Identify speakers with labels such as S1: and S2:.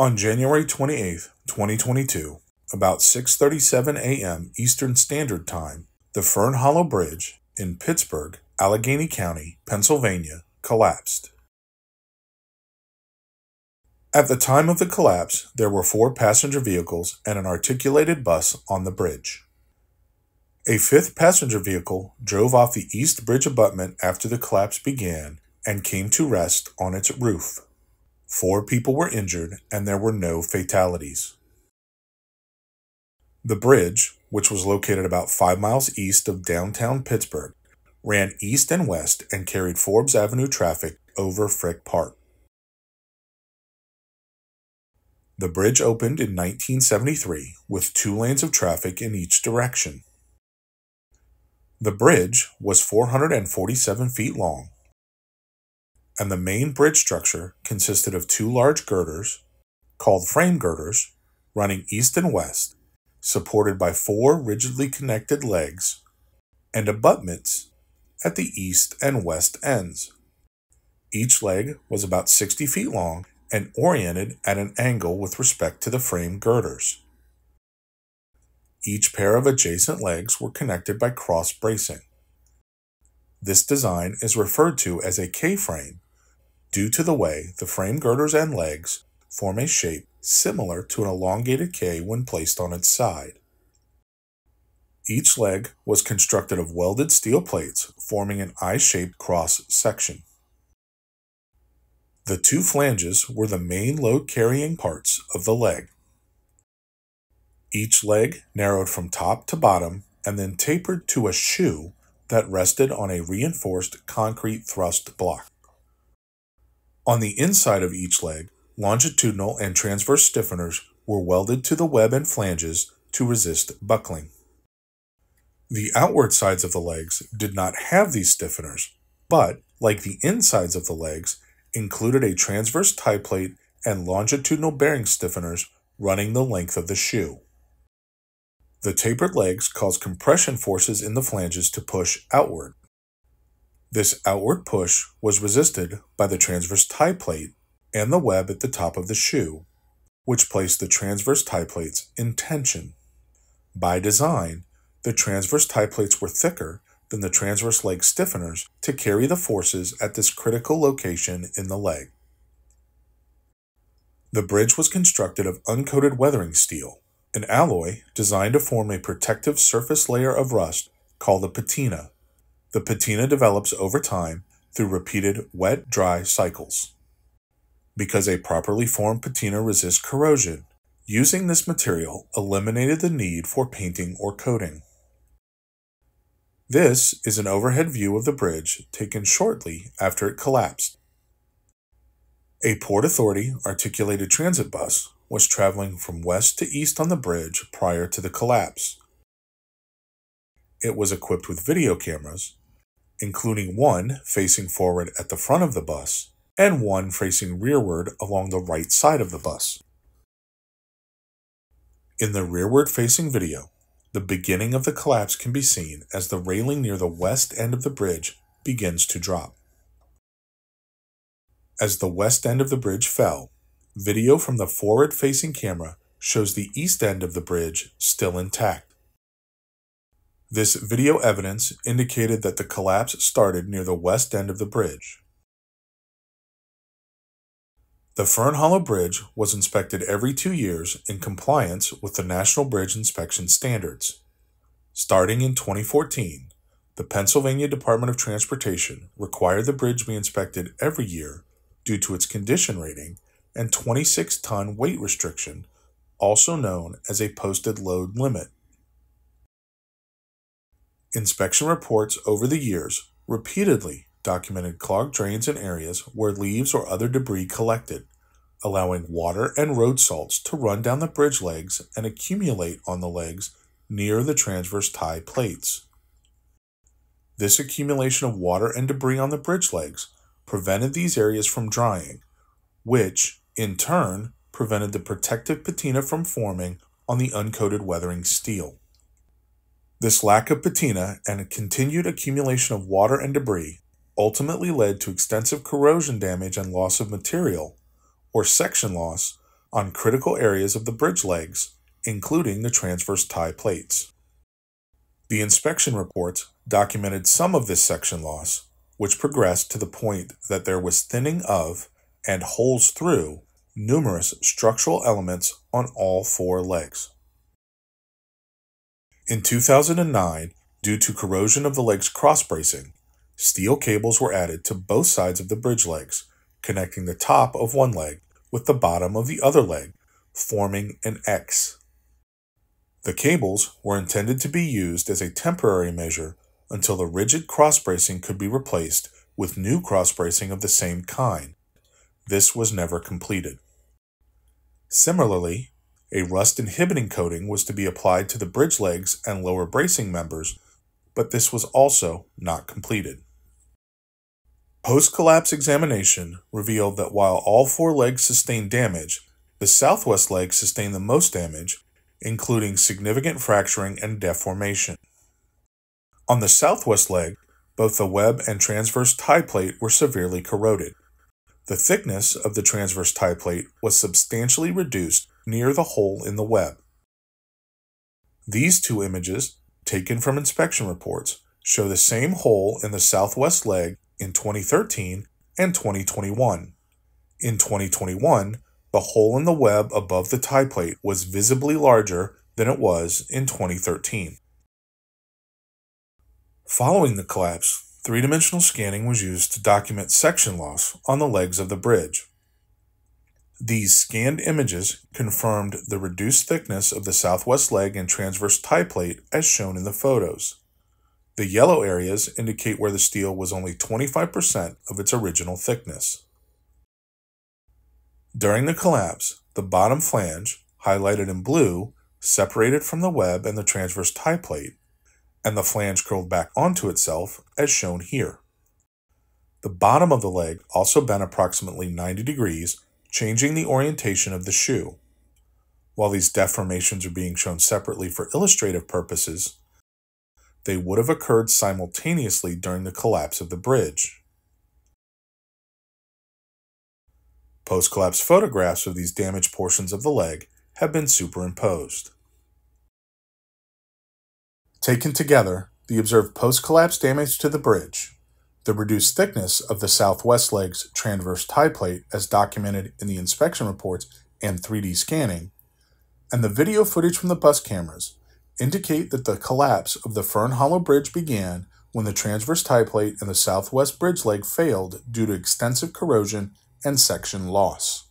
S1: On January 28, 2022, about 6:37 a.m. Eastern Standard Time, the Fern Hollow Bridge in Pittsburgh, Allegheny County, Pennsylvania, collapsed. At the time of the collapse, there were four passenger vehicles and an articulated bus on the bridge. A fifth passenger vehicle drove off the east bridge abutment after the collapse began and came to rest on its roof. Four people were injured and there were no fatalities. The bridge, which was located about five miles east of downtown Pittsburgh, ran east and west and carried Forbes Avenue traffic over Frick Park. The bridge opened in 1973 with two lanes of traffic in each direction. The bridge was 447 feet long, and the main bridge structure consisted of two large girders, called frame girders, running east and west, supported by four rigidly connected legs, and abutments at the east and west ends. Each leg was about 60 feet long and oriented at an angle with respect to the frame girders. Each pair of adjacent legs were connected by cross bracing. This design is referred to as a K-frame due to the way the frame girders and legs form a shape similar to an elongated K when placed on its side. Each leg was constructed of welded steel plates forming an I-shaped cross section. The two flanges were the main load carrying parts of the leg. Each leg narrowed from top to bottom and then tapered to a shoe that rested on a reinforced concrete thrust block. On the inside of each leg, longitudinal and transverse stiffeners were welded to the web and flanges to resist buckling. The outward sides of the legs did not have these stiffeners, but, like the insides of the legs, included a transverse tie plate and longitudinal bearing stiffeners running the length of the shoe. The tapered legs cause compression forces in the flanges to push outward. This outward push was resisted by the transverse tie plate and the web at the top of the shoe, which placed the transverse tie plates in tension. By design, the transverse tie plates were thicker than the transverse leg stiffeners to carry the forces at this critical location in the leg. The bridge was constructed of uncoated weathering steel, an alloy designed to form a protective surface layer of rust called a patina. The patina develops over time through repeated wet dry cycles. Because a properly formed patina resists corrosion, using this material eliminated the need for painting or coating. This is an overhead view of the bridge taken shortly after it collapsed. A Port Authority articulated transit bus was traveling from west to east on the bridge prior to the collapse. It was equipped with video cameras, including one facing forward at the front of the bus and one facing rearward along the right side of the bus. In the rearward facing video, the beginning of the collapse can be seen as the railing near the west end of the bridge begins to drop. As the west end of the bridge fell, video from the forward facing camera shows the east end of the bridge still intact. This video evidence indicated that the collapse started near the west end of the bridge. The Fern Hollow Bridge was inspected every two years in compliance with the National Bridge Inspection Standards. Starting in 2014, the Pennsylvania Department of Transportation required the bridge be inspected every year due to its condition rating and 26 ton weight restriction, also known as a posted load limit. Inspection reports over the years repeatedly documented clogged drains in areas where leaves or other debris collected, allowing water and road salts to run down the bridge legs and accumulate on the legs near the transverse tie plates. This accumulation of water and debris on the bridge legs prevented these areas from drying, which, in turn, prevented the protective patina from forming on the uncoated weathering steel. This lack of patina and a continued accumulation of water and debris ultimately led to extensive corrosion damage and loss of material, or section loss, on critical areas of the bridge legs, including the transverse tie plates. The inspection reports documented some of this section loss, which progressed to the point that there was thinning of and holes through numerous structural elements on all four legs. In 2009, due to corrosion of the leg's cross bracing, steel cables were added to both sides of the bridge legs, connecting the top of one leg with the bottom of the other leg, forming an X. The cables were intended to be used as a temporary measure until the rigid cross bracing could be replaced with new cross bracing of the same kind. This was never completed. Similarly, a rust inhibiting coating was to be applied to the bridge legs and lower bracing members, but this was also not completed. Post collapse examination revealed that while all four legs sustained damage, the southwest leg sustained the most damage, including significant fracturing and deformation. On the southwest leg, both the web and transverse tie plate were severely corroded. The thickness of the transverse tie plate was substantially reduced near the hole in the web. These two images, taken from inspection reports, show the same hole in the southwest leg in 2013 and 2021. In 2021, the hole in the web above the tie plate was visibly larger than it was in 2013. Following the collapse, Three dimensional scanning was used to document section loss on the legs of the bridge. These scanned images confirmed the reduced thickness of the southwest leg and transverse tie plate as shown in the photos. The yellow areas indicate where the steel was only 25% of its original thickness. During the collapse, the bottom flange, highlighted in blue, separated from the web and the transverse tie plate, and the flange curled back onto itself as shown here. The bottom of the leg also bent approximately 90 degrees, changing the orientation of the shoe. While these deformations are being shown separately for illustrative purposes, they would have occurred simultaneously during the collapse of the bridge. Post collapse photographs of these damaged portions of the leg have been superimposed. Taken together, the observed post-collapse damage to the bridge, the reduced thickness of the southwest leg's transverse tie plate as documented in the inspection reports and 3D scanning, and the video footage from the bus cameras indicate that the collapse of the Fern Hollow Bridge began when the transverse tie plate and the southwest bridge leg failed due to extensive corrosion and section loss.